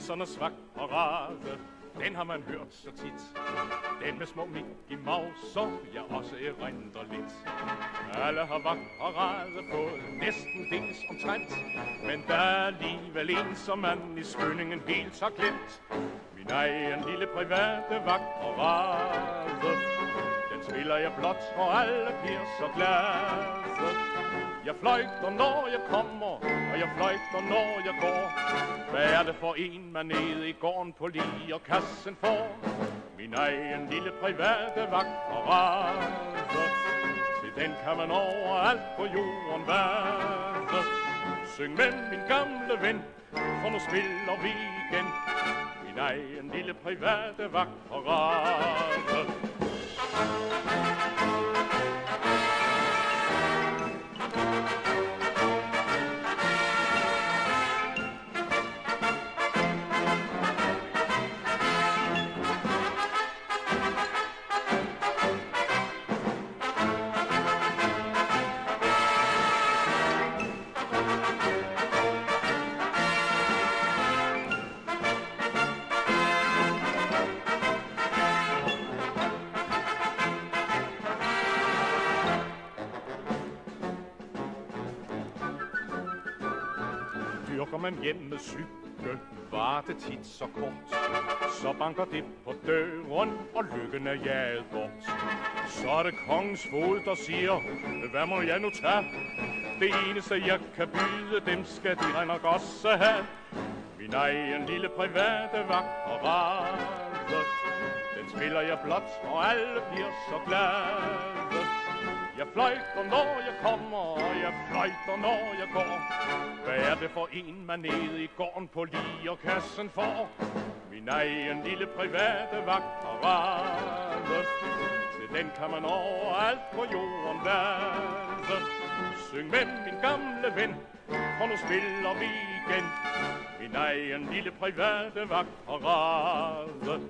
nissernes vagtparade, den har man hørt så tit. Den med små Mickey Mouse, så jeg også erindrer lidt. Alle har vagtparade på næsten dels omtrent, men der er alligevel en, som man i skyndingen helt har glemt. Min egen lille private vagtparade, parade spiller jeg blot, og alle bliver så glade. Jeg fløjter, når jeg kommer, og jeg fløjter, når jeg går. Hvad er det for en, man nede i gården på lige og kassen får? Min egen lille private vagtparade. Til den kan man overalt på jorden være. Syng med min gamle ven, for nu spiller vi igen. Min egen lille private vagtparade. Dyrker man hjemme cykel, var det tit så kort. Så banker det på døren, og lykken er jaget bort. Så er det kongens fod, der siger, hvad må jeg nu tage? Det eneste jeg kan byde, dem skal de nok også have. Min egen lille private vagtparade, den spiller jeg blot, og alle bliver så glade. Jeg fløjter, når jeg kommer, fighter, når jeg går. Hvad er det for en, man nede i gården på lige og kassen får? Min egen lille private vagtparade. Til den kan man overalt på jorden danse. Syng med min gamle ven, for nu spiller vi igen. Min egen lille private vagtparade.